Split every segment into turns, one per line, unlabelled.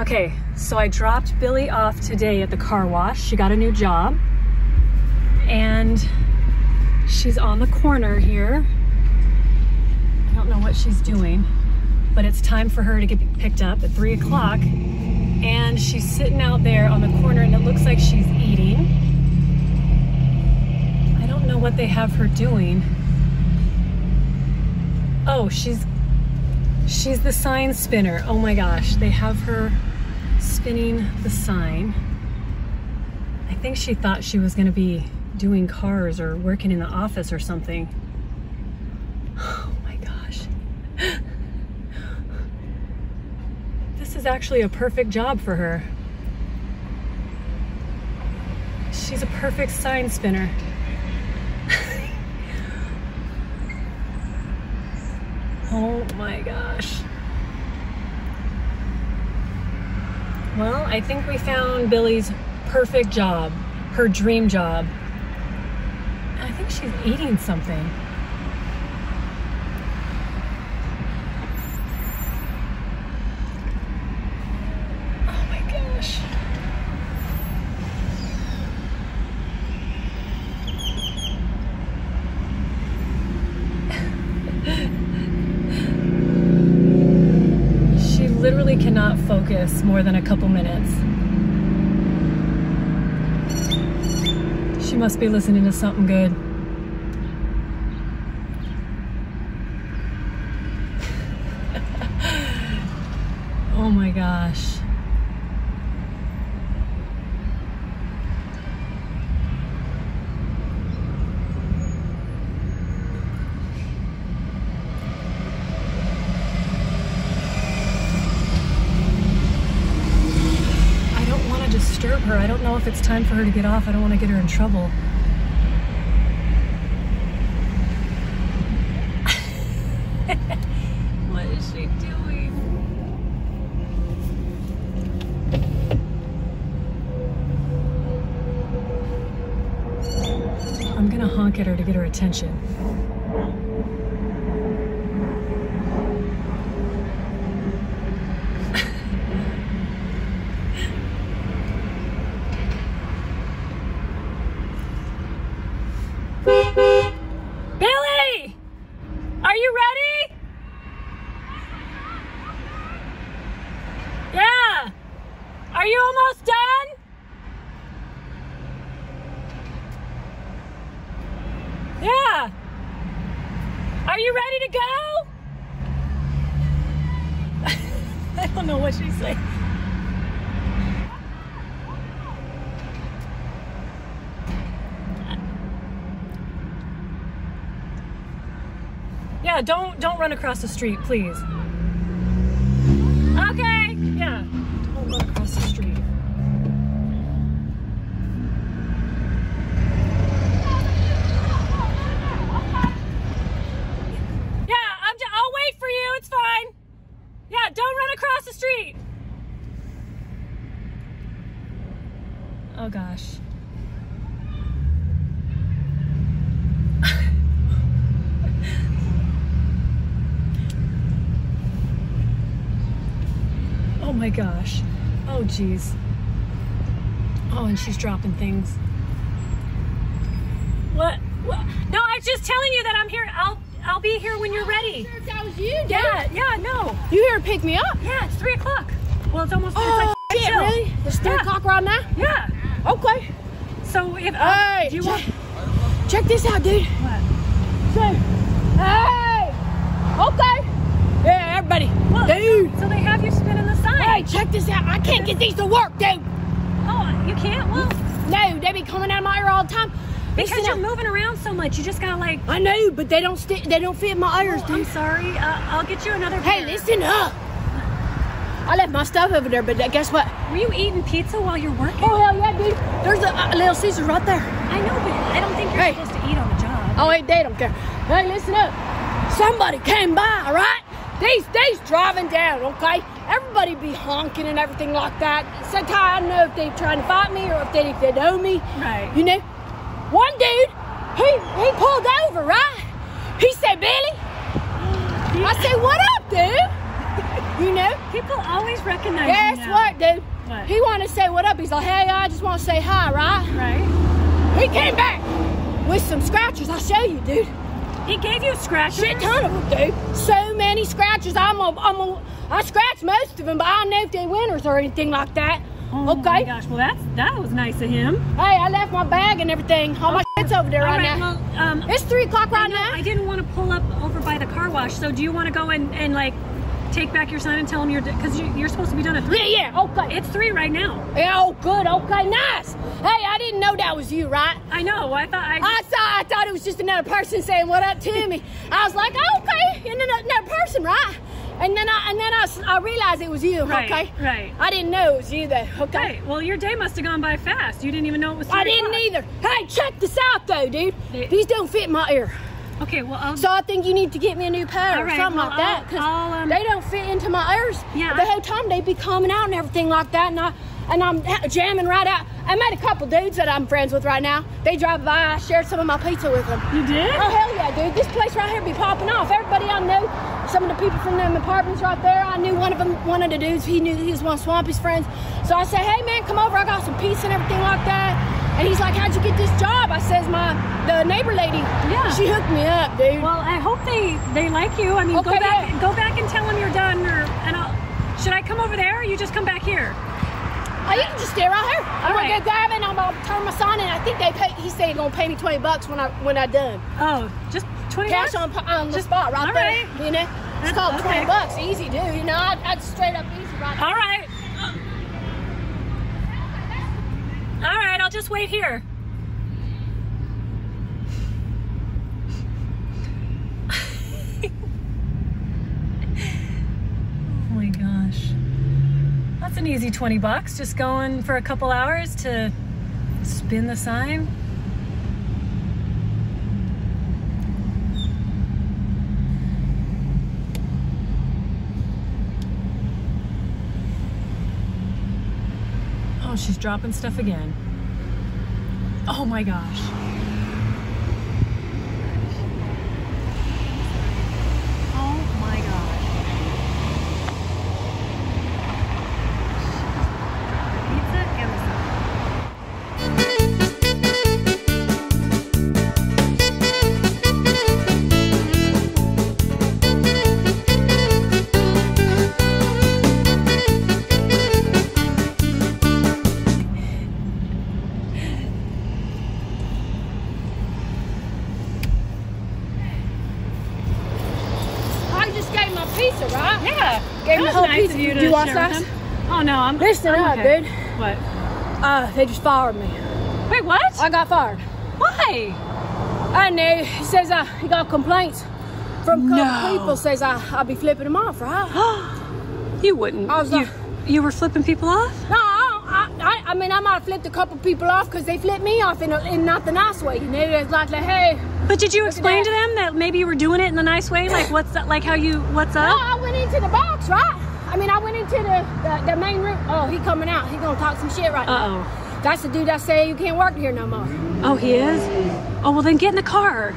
Okay, so I dropped Billy off today at the car wash. She got a new job. And she's on the corner here. I don't know what she's doing, but it's time for her to get picked up at three o'clock. And she's sitting out there on the corner and it looks like she's eating. I don't know what they have her doing. Oh, she's she's the sign spinner. Oh my gosh, they have her spinning the sign. I think she thought she was gonna be doing cars or working in the office or something. Oh my gosh. This is actually a perfect job for her. She's a perfect sign spinner. oh my gosh. Well, I think we found Billy's perfect job, her dream job. I think she's eating something. Oh my gosh. she literally cannot focus more than a couple minutes. She must be listening to something good. oh my gosh. I don't want to disturb her. I don't know if it's time for her to get off. I don't want to get her in trouble. what is she doing? I'm gonna honk at her to get her attention. Billy! Are you ready? Yeah. Are you almost done? Yeah. Are you ready to go? I don't know what she's saying. Yeah, don't don't run across the street, please. Okay. Yeah. Don't run across the street. Yeah, I'm j- I'll wait for you. It's fine. Yeah, don't run across the street. Oh gosh. Oh my gosh. Oh geez. Oh, and she's dropping things. What? what? No, I was just telling you that I'm here. I'll I'll be here when you're ready.
Sure, if that was you, dude.
Yeah, yeah, no.
You here to pick me up?
Yeah, it's three o'clock. Well, it's almost.
Oh,
it's like
shit, really? It's three
Yeah.
o'clock right now?
Yeah.
Okay.
So if uh,
Hey,
do you
check,
want
check this out, dude.
what?
Say, hey. Okay. Yeah, everybody.
Well,
dude.
So they have you spinning the sign.
Hey, check this out. I can't get these to work, dude.
Oh, you can't. Well,
No, they be coming out of my ear all the time.
because
Listen
you're
up.
moving around so much, you just gotta like.
I know, but they don't stick. They don't fit my ears,
Oh, I'm sorry. Uh, I'll get you another. Pair.
Hey, listen up. I left my stuff over there, but guess what?
Were you eating pizza while you're working?
Oh hell yeah, dude. There's a uh, Little Caesars right there.
I know, but I don't think you're
Hey.
supposed to eat on the job.
Oh, hey, they don't care. Hey, listen up. Somebody came by, right? These, these driving down, okay? Everybody be honking and everything like that. Sometimes I don't know if they're trying to fight me or if they, if they know me.
Right.
You know? One dude, he, he pulled over, right? He said, Billy. I said, what up, dude?
People always recognize
Guess
you
what, dude?
What?
He wanted to say what up. He's like, hey, I just want to say hi, right?
Right?
He came back with some scratches. I'll show you, dude.
He gave you scratches.
Shit ton of them, dude. So many scratches. I'm a, I'm a, I scratched most of them, but I don't know if they winners or anything like that.
Oh
okay.
my gosh. Well, that's that was nice of him.
Hey, I left my bag and everything. All my shit's over there
All
right,
right.
now.
Well, um,
it's three o'clock right now.
I didn't want to pull up over by the car wash. So do you want to go and and like take back your sign and tell him you're because you, you're supposed to be done at three?
yeah, yeah, okay.
It's three right now.
Yeah, oh, good, okay, nice. Hey, I didn't know that was you, right?
I know. I thought I.
I thought I thought it was just another person saying what up to me. I was like, oh, okay, and then another person, right? And then I and then I, I realized it was you.
Right,
okay,
right.
I didn't know it was you though. Okay.
Right. Well, your day must have gone by fast. You didn't even know it was.
I didn't
o'clock.
either. Hey, check this out though, dude. These don't fit my ear.
Okay. Well, I'll.
So I think you need to get me a new pair
All
or something
well,
like that
I'll, um,
they don't fit into my ears.
Yeah,
The
I-
whole time they be coming out and everything like that, and I and I'm jamming right out. I met a couple dudes that I'm friends with right now. They drive by. I shared some of my pizza with them.
you did.
Oh hell yeah, dude! This place right here be popping off. Everybody I know, some of the people from them apartments right there. I knew one of them, one of the dudes. He knew he was one of Swampy's friends. So I said, hey man, come over. I got some pizza and everything like that. And he's like, how'd you get this job? I says, my the neighbor lady.
Yeah.
She hooked me up, dude.
Well, I hope they they like you. I mean, go back
yeah.
go back and tell them you're done, or and I'll. Should I come over there, or you just come back here?
Oh, you can just stay right here. I'm
All
gonna
right.
go grab it and I'm gonna turn my sign in. I think they pay. He said he's gonna pay me twenty bucks when I when I done.
Oh, just twenty.
Cash
bucks?
on on the
Just-
spot right
all
there.
right.
You know, it's
That's-
called
okay.
twenty bucks. Easy, dude. You know, I'd, I'd straight up easy right
All right. All right. I'll just wait here. oh my gosh. That's an easy 20 bucks. Just going for a couple hours to spin the sign. She's dropping stuff again. Oh my gosh. You
Do
to
you want
share with
slice?
him. Oh no, I'm
Listen
I'm
up,
okay.
dude.
What?
Uh, they just fired me.
Wait, what?
I got fired.
Why?
I know. He says uh, he got complaints from
No.
people. Says I I'll be flipping them off, right?
You wouldn't.
I was
you,
like-
you were flipping people off?
No, I, I, I mean I might have flipped a couple people off because they flipped me off in, a, in not the nice way. You know, it's like, like hey,
But did you explain to them that maybe you were doing it in a nice way? Like what's that, like how you what's up? No?
I went into the box, right? I mean, I went into the, the, the main room. Oh, he coming out. He gonna talk some shit right
Uh
now.
oh.
That's the dude that say you can't work here no more.
Oh, he is. Oh well, then get in the car.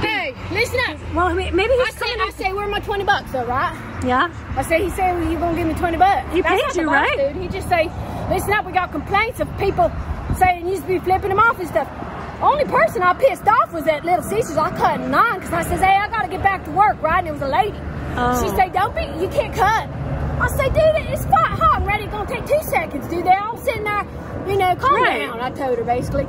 Hey, listen up.
Well, I mean, maybe
I
he's coming.
I say, where my 20 bucks though, right?
Yeah.
I say, he said, well, you gonna give me 20 bucks.
He
That's
paid you,
boss,
right?
Dude. He just say, listen up, we got complaints of people saying you used to be flipping them off and stuff. Only person I pissed off was that little Caesars. I cut nine because I says, hey, I gotta get back to work, right? And it was a lady.
Oh.
She say, don't be, you can't cut. I say, dude, it's quite hot and ready. It's gonna take two seconds, dude. I'm sitting there, you know, calm
Right.
down. I told her basically.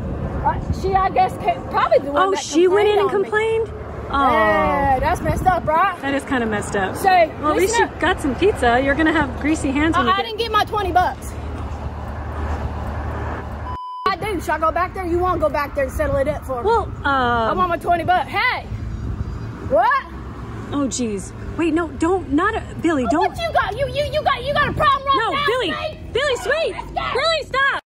She, I guess, probably the one
Oh, she went in and
complained me.
Oh,
Yeah, that's messed up, right?
that is kind of messed up.
So,
well, at least
listen
you
up.
got some pizza. You're gonna have greasy hands when
I,
you
I
get.
didn't get my 20 bucks. I do. Should I go back there? You want to go back there and settle it up for me?
Well,
I
um,
want my 20 bucks. Hey! What?
oh geez. Wait, no, don't, not a, Billy, don't.
What you got? You you you got you got a problem right
No,
now?
Billy? Billy, sweet, Billy, stop.